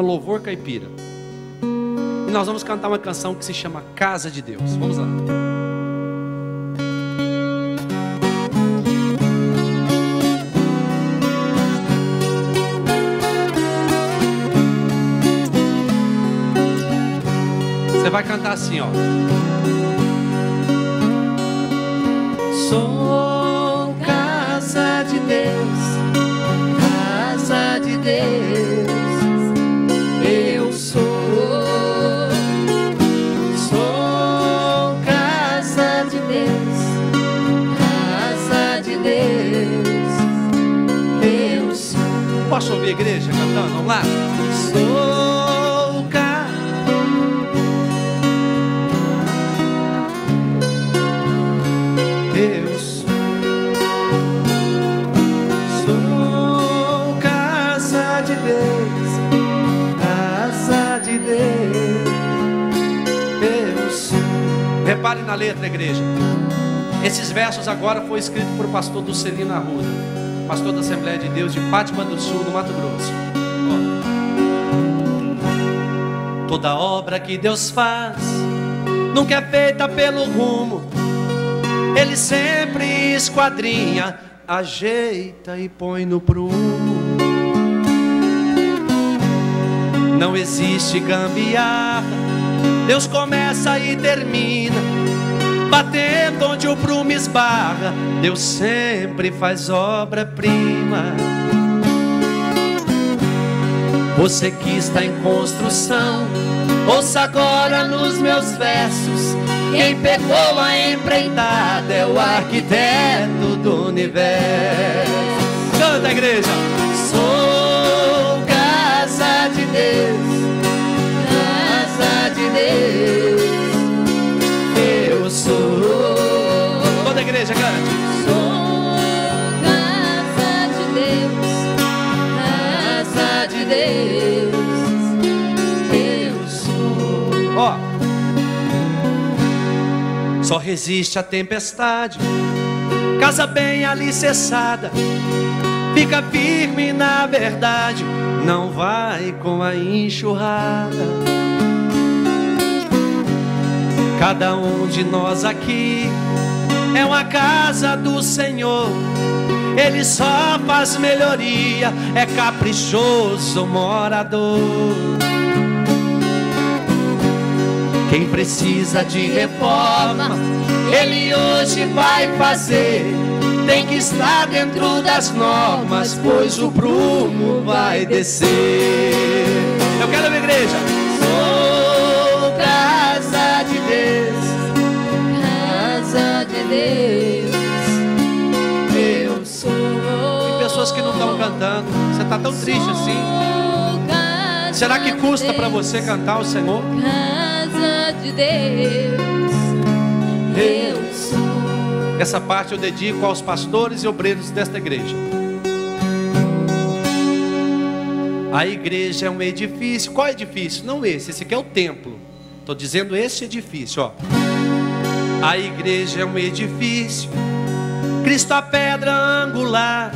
Louvor Caipira. E nós vamos cantar uma canção que se chama Casa de Deus. Vamos lá. Você vai cantar assim, ó. Sou casa de Deus, Posso ouvir a igreja cantando? Vamos lá. sou casa. Eu sou. Sou casa de Deus. Casa de Deus, Eu sou. Repare na letra, igreja. Esses versos agora foi escrito por pastor Dulcelino Arruda, pastor da Assembleia de Deus de Fátima do Sul, no Mato Grosso. Toda obra que Deus faz nunca é feita pelo rumo. Ele sempre esquadrinha, ajeita e põe no prumo. Não existe gambiarra. Deus começa e termina. Batendo onde o prumo esbarra. Deus sempre faz obra-prima. Você que está em construção, ouça agora nos meus versos. Quem pegou a empreitada é o arquiteto do universo. Só resiste a tempestade. Casa bem alicerçada. Fica firme na verdade. Não vai com a enxurrada. Cada um de nós aqui é uma casa do Senhor. Ele só faz melhoria, é caprichoso morador. Quem precisa de reforma, ele hoje vai fazer. Tem que estar dentro das normas, pois o prumo vai descer. Eu quero ver a igreja. Sou casa de Deus, casa de Deus. Eu sou. Tem pessoas que não estão cantando. Você está tão triste assim. Será que custa para você cantar o Senhor? Casa de Deus. Eu sou. Essa parte eu dedico aos pastores e obreiros desta igreja. A igreja é um edifício. Qual edifício? Não esse, esse aqui é o templo. Estou dizendo esse edifício, ó. A igreja é um edifício. Cristo a pedra angular,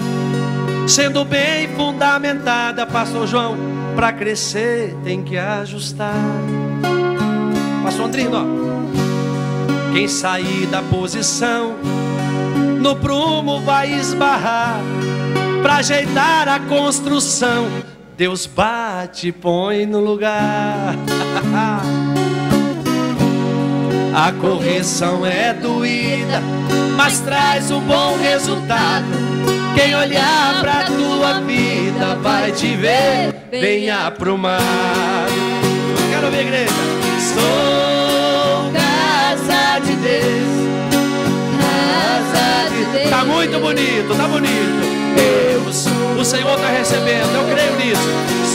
sendo bem fundamentada, Pastor João, para crescer tem que ajustar. Pastor Andrino. Quem sair da posição no prumo vai esbarrar. Para ajeitar a construção, Deus bate põe no lugar. A correção é doída, mas traz um bom resultado. Quem olhar pra tua vida vai te ver bem aprumado. Quero ver, igreja. Bonito, tá bonito. Eu sou. O Senhor está recebendo, eu creio nisso.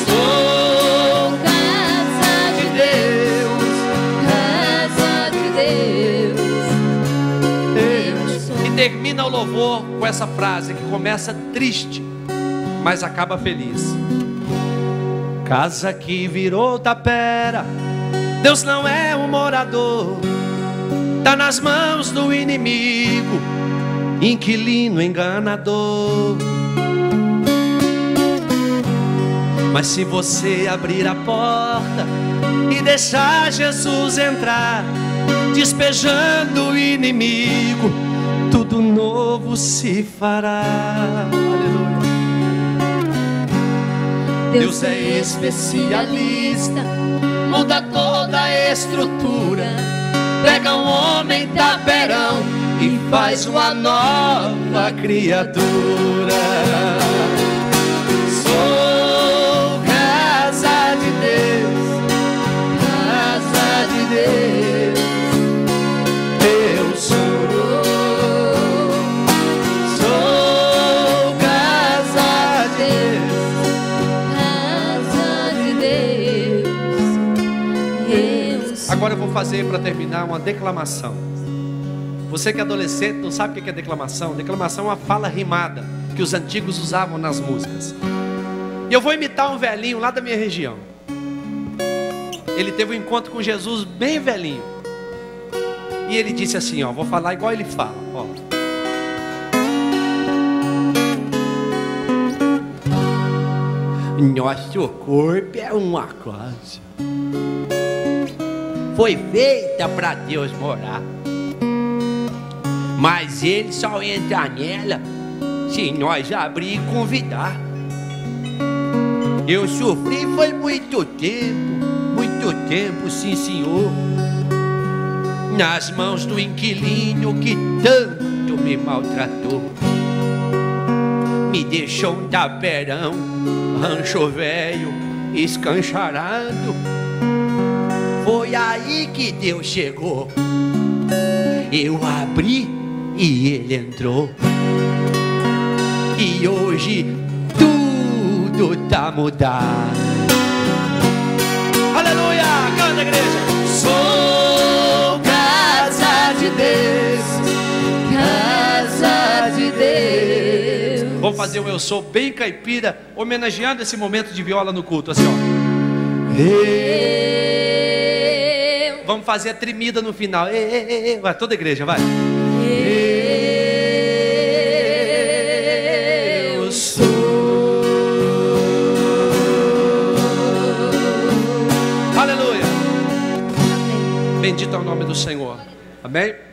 Sou casa de Deus, casa de Deus. Eu sou. E termina o louvor com essa frase que começa triste, mas acaba feliz. Casa que virou tapera, Deus não é um morador, tá nas mãos do inimigo, inquilino enganador. Mas se você abrir a porta e deixar Jesus entrar, despejando o inimigo, tudo novo se fará. Aleluia. Deus é especialista, muda toda a estrutura. Pega um homem taperão e faz uma nova criatura. Sou casa de Deus, casa de Deus. Eu sou, sou casa de Deus. Casa de Deus. Eu sou. Agora eu vou fazer para terminar uma declamação. Você que é adolescente não sabe o que é declamação? Declamação é uma fala rimada que os antigos usavam nas músicas. E eu vou imitar um velhinho lá da minha região. Ele teve um encontro com Jesus bem velhinho. E ele disse assim, ó, vou falar igual ele fala, ó. Nosso corpo é uma coisa. Foi feita para Deus morar. Mas ele só entra nela se nós abrir e convidar. Eu sofri foi muito tempo, muito tempo, sim senhor. Nas mãos do inquilino que tanto me maltratou. Me deixou um taperão, rancho velho, escancharado. Foi aí que Deus chegou. Eu abri e ele entrou. E hoje tudo tá mudado. Aleluia! Canta, igreja! Sou casa de Deus, casa de Deus. Vamos fazer o Eu Sou bem caipira, homenageando esse momento de viola no culto, assim, ó. Eu, Vamos fazer a tremida no final. Ê, ê, ê, Vai, toda a igreja, vai. Amém?